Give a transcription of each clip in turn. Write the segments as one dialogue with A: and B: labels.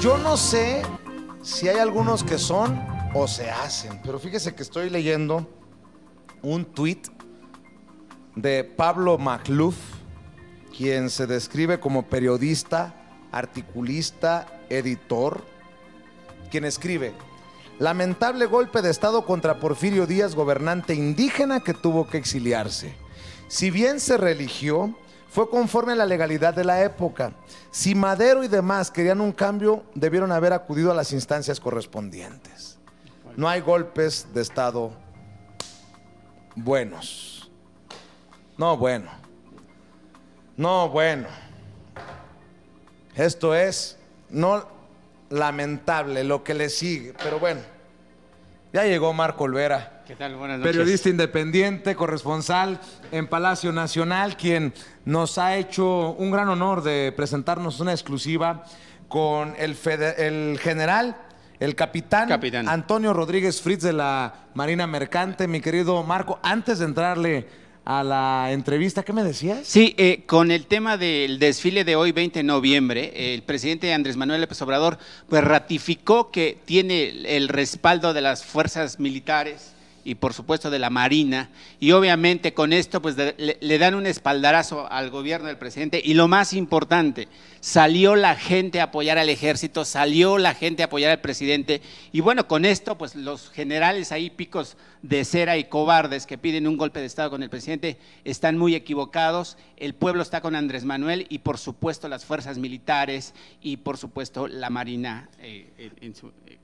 A: Yo no sé si hay algunos que son o se hacen, pero fíjese que estoy leyendo un tuit de Pablo Magluf, quien se describe como periodista, articulista, editor, quien escribe, lamentable golpe de Estado contra Porfirio Díaz, gobernante indígena que tuvo que exiliarse. Si bien se religió, fue conforme a la legalidad de la época. Si Madero y demás querían un cambio, debieron haber acudido a las instancias correspondientes. No hay golpes de Estado buenos. No, bueno. No, bueno. Esto es no lamentable lo que le sigue, pero bueno. Ya llegó Marco Olvera.
B: ¿Qué tal? Buenas noches.
A: Periodista independiente, corresponsal en Palacio Nacional, quien nos ha hecho un gran honor de presentarnos una exclusiva con el, el general, el capitán,
B: Capitán.
A: Antonio Rodríguez Fritz de la Marina Mercante. Mi querido Marco, antes de entrarle a la entrevista, ¿qué me decías?
B: Sí, eh, con el tema del desfile de hoy, 20 de noviembre, el presidente Andrés Manuel López Obrador pues ratificó que tiene el respaldo de las fuerzas militares y por supuesto de la Marina y obviamente con esto pues le, dan un espaldarazo al gobierno del presidente y lo más importante, salió la gente a apoyar al ejército, salió la gente a apoyar al presidente y bueno, con esto pues los generales ahí picos de cera y cobardes que piden un golpe de Estado con el presidente están muy equivocados. El pueblo está con Andrés Manuel y por supuesto las fuerzas militares y por supuesto la Marina eh,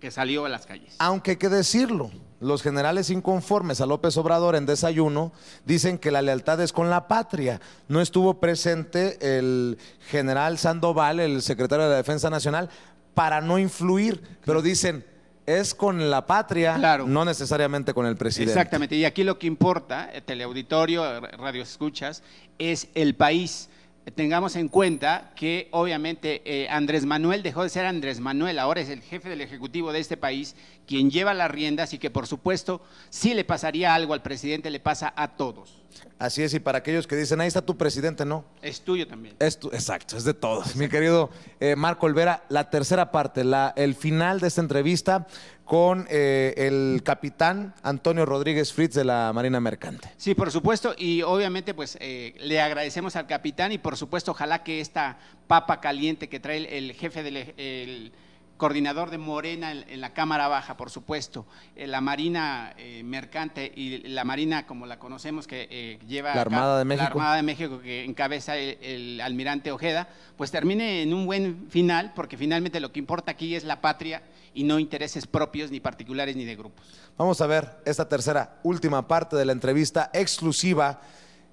B: que salió a las calles.
A: Aunque hay que decirlo, los generales inconformes a López Obrador en desayuno dicen que la lealtad es con la patria. No estuvo presente el general Sandoval, el secretario de la Defensa Nacional, para no influir, pero dicen es con la patria,
B: Claro.
A: no necesariamente con el presidente.
B: Exactamente, y aquí lo que importa, eh, teleauditorio, radio escuchas, es el país. Tengamos en cuenta que obviamente eh, Andrés Manuel dejó de ser Andrés Manuel, ahora es el jefe del Ejecutivo de este país, quien lleva las riendas y que por supuesto, si le pasaría algo al presidente, le pasa a todos.
A: Así es, y para aquellos que dicen, ahí está tu presidente, no.
B: Es tuyo también.
A: Es tu- exacto, es de todos. Mi querido eh, Marco Olvera, la tercera parte, la, el final de esta entrevista con eh, el capitán Antonio Rodríguez Fritz de la Marina Mercante.
B: Sí, por supuesto, y obviamente pues eh, le agradecemos al capitán y por supuesto ojalá que esta papa caliente que trae el, el jefe del el coordinador de Morena en, en la Cámara Baja, por supuesto, eh, la Marina eh, Mercante y la Marina como la conocemos que eh, lleva
A: La Armada de México.
B: la Armada de México que encabeza el, el almirante Ojeda, pues termine en un buen final, porque finalmente lo que importa aquí es la patria y no intereses propios ni particulares ni de grupos.
A: Vamos a ver esta tercera, última parte de la entrevista exclusiva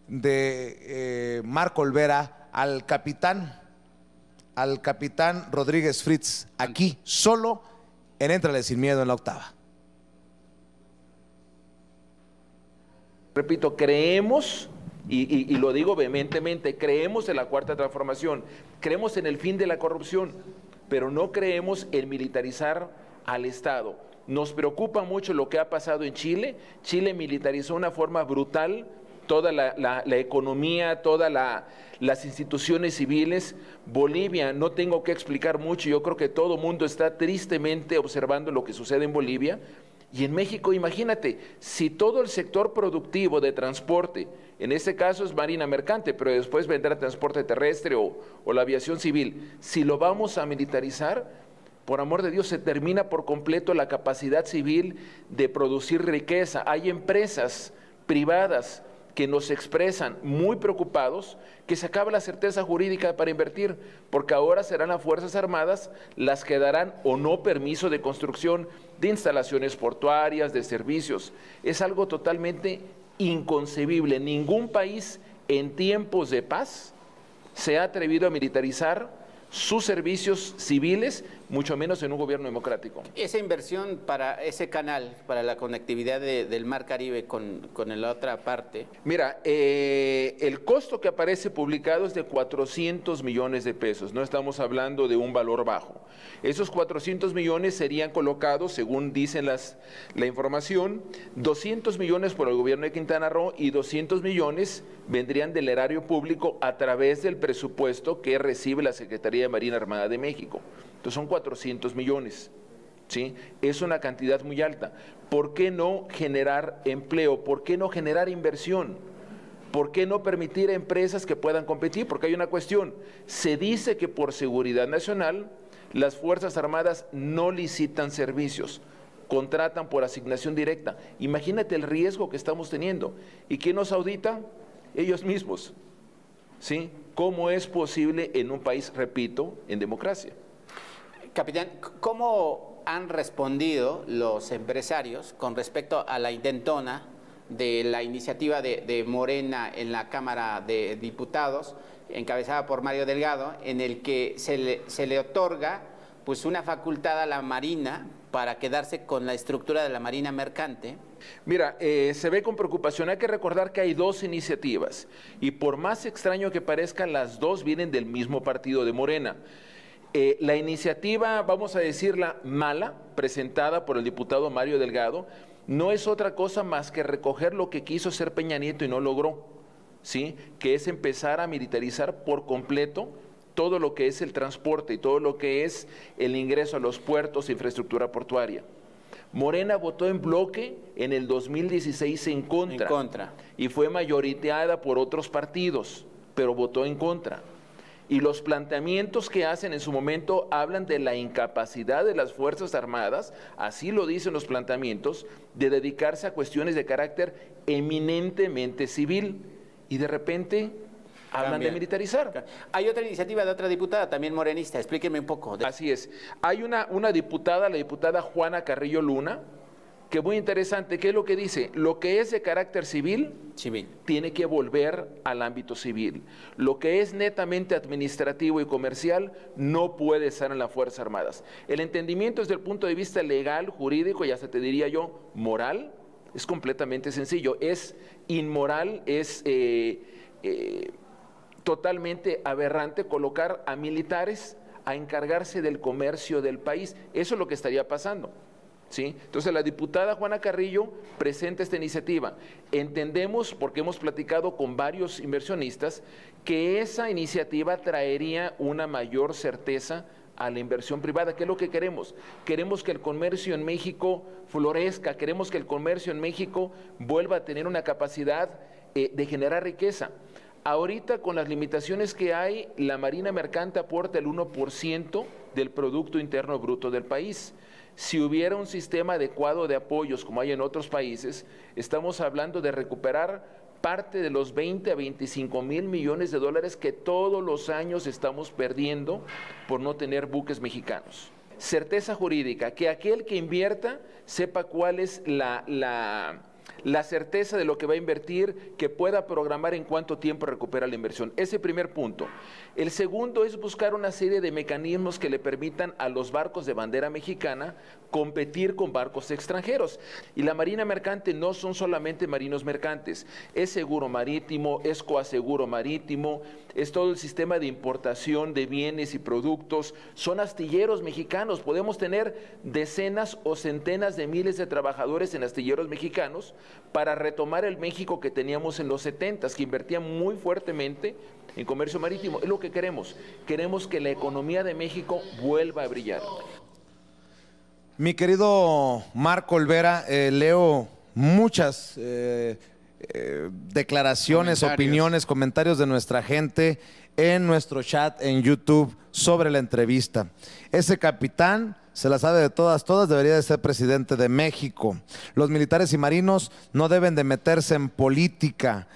A: de Marco Olvera al capitán, al capitán Rodríguez Fritz, aquí solo en Entrale sin miedo en la octava.
C: Repito, creemos, y, y- y lo digo vehementemente, creemos en la cuarta transformación, creemos en el fin de la corrupción, pero no creemos en militarizar al Estado. Nos preocupa mucho lo que ha pasado en Chile. Chile militarizó de una forma brutal toda la, economía, todas las instituciones civiles. Bolivia, no tengo que explicar mucho, yo creo que todo mundo está tristemente observando lo que sucede en Bolivia. Y en México, imagínate, si todo el sector productivo de transporte, en este caso es marina mercante, pero después vendrá transporte terrestre o la aviación civil, si lo vamos a militarizar, por amor de Dios, se termina por completo la capacidad civil de producir riqueza. Hay empresas privadas que nos expresan muy preocupados que se acaba la certeza jurídica para invertir, porque ahora serán las Fuerzas Armadas las que darán o no permiso de construcción de instalaciones portuarias, de servicios. Es algo totalmente inconcebible. Ningún país en tiempos de paz se ha atrevido a militarizar sus servicios civiles, mucho menos en un gobierno democrático.
B: Esa inversión para ese canal, para la conectividad de- del Mar Caribe con, con la otra parte,
C: Mira, eh, el costo que aparece publicado es de 400 millones de pesos, no estamos hablando de un valor bajo. Esos 400 millones serían colocados, según dicen las, la información, 200 millones por el gobierno de Quintana Roo y 200 millones vendrían del erario público a través del presupuesto que recibe la Secretaría de Marina Armada de México. Entonces son 400 millones. ¿sí? Es una cantidad muy alta. ¿Por qué no generar empleo? ¿Por qué no generar inversión? ¿Por qué no permitir a empresas que puedan competir? Porque hay una cuestión. Se dice que por seguridad nacional las Fuerzas Armadas no licitan servicios, contratan por asignación directa. Imagínate el riesgo que estamos teniendo. ¿Y quién nos audita? Ellos mismos. ¿Sí? ¿Cómo es posible en un país, repito, en democracia?
B: Capitán, ¿cómo han respondido los empresarios con respecto a la intentona de la iniciativa de, Morena en la Cámara de Diputados, encabezada por Mario Delgado, en el que se le, otorga pues una facultad a la Marina para quedarse con la estructura de la Marina Mercante.
C: Mira, eh, se ve con preocupación. Hay que recordar que hay dos iniciativas y por más extraño que parezca, las dos vienen del mismo partido de Morena. Eh, la iniciativa, vamos a decirla mala, presentada por el diputado Mario Delgado, no es otra cosa más que recoger lo que quiso hacer Peña Nieto y no logró, ¿sí? que es empezar a militarizar por completo todo lo que es el transporte y todo lo que es el ingreso a los puertos e infraestructura portuaria. Morena votó en bloque en el 2016 en contra,
B: en contra.
C: y fue mayoriteada por otros partidos, pero votó en contra. Y los planteamientos que hacen en su momento hablan de la incapacidad de las Fuerzas Armadas, así lo dicen los planteamientos, de dedicarse a cuestiones de carácter eminentemente civil. Y de repente hablan de militarizar.
B: Hay otra iniciativa de otra diputada, también morenista, explíqueme un poco.
C: Así es. Hay una, una diputada, la diputada Juana Carrillo Luna, que muy interesante, ¿qué es lo que dice? Lo que es de carácter civil,
B: civil,
C: tiene que volver al ámbito civil. Lo que es netamente administrativo y comercial no puede estar en las Fuerzas Armadas. El entendimiento desde el punto de vista legal, jurídico y hasta te diría yo, moral, es completamente sencillo. Es inmoral, es eh, eh, totalmente aberrante colocar a militares a encargarse del comercio del país. Eso es lo que estaría pasando. Entonces la diputada Juana Carrillo presenta esta iniciativa. Entendemos, porque hemos platicado con varios inversionistas, que esa iniciativa traería una mayor certeza a la inversión privada. ¿Qué es lo que queremos? Queremos que el comercio en México florezca, queremos que el comercio en México vuelva a tener una capacidad eh, de generar riqueza. Ahorita con las limitaciones que hay, la Marina Mercante aporta el 1% del Producto Interno Bruto del país. Si hubiera un sistema adecuado de apoyos como hay en otros países, estamos hablando de recuperar parte de los 20 a 25 mil millones de dólares que todos los años estamos perdiendo por no tener buques mexicanos. Certeza jurídica, que aquel que invierta sepa cuál es la, la la certeza de lo que va a invertir, que pueda programar en cuánto tiempo recupera la inversión. Ese primer punto. El segundo es buscar una serie de mecanismos que le permitan a los barcos de bandera mexicana competir con barcos extranjeros. Y la Marina Mercante no son solamente marinos mercantes, es seguro marítimo, es coaseguro marítimo, es todo el sistema de importación de bienes y productos, son astilleros mexicanos, podemos tener decenas o centenas de miles de trabajadores en astilleros mexicanos para retomar el México que teníamos en los 70, que invertía muy fuertemente en comercio marítimo. Es lo que queremos. Queremos que la economía de México vuelva a brillar.
A: Mi querido Marco Olvera, eh, leo muchas eh, eh, declaraciones, opiniones, comentarios de nuestra gente en nuestro chat en YouTube sobre la entrevista. Ese capitán se la sabe de todas, todas, debería de ser presidente de México. Los militares y marinos no deben de meterse en política.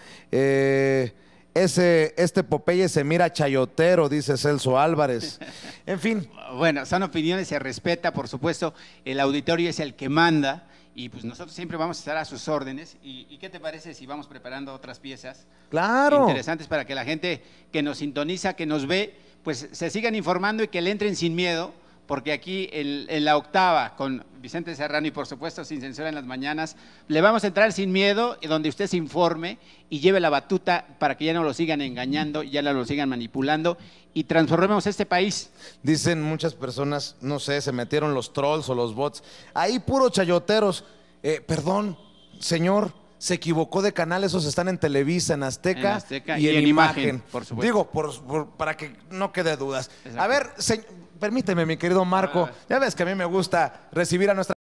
A: Ese, este Popeye se mira chayotero, dice Celso Álvarez. En fin.
B: Bueno, son opiniones, se respeta, por supuesto. El auditorio es el que manda y pues nosotros siempre vamos a estar a sus órdenes. ¿Y, qué te parece si vamos preparando otras piezas?
A: Claro.
B: Interesantes para que la gente que nos sintoniza, que nos ve, pues se sigan informando y que le entren sin miedo porque aquí en, la octava, con Vicente Serrano y por supuesto sin censura en las mañanas, le vamos a entrar sin miedo, donde usted se informe y lleve la batuta para que ya no lo sigan engañando, ya no lo sigan manipulando y transformemos este país.
A: Dicen muchas personas, no sé, se metieron los trolls o los bots, ahí puros chayoteros. Eh, perdón, señor, se equivocó de canal, esos están en Televisa, en Azteca, y, en, imagen. por supuesto. Digo, para que no quede dudas. A ver, permíteme, mi querido Marco. Ya ves que a mí me gusta recibir a nuestra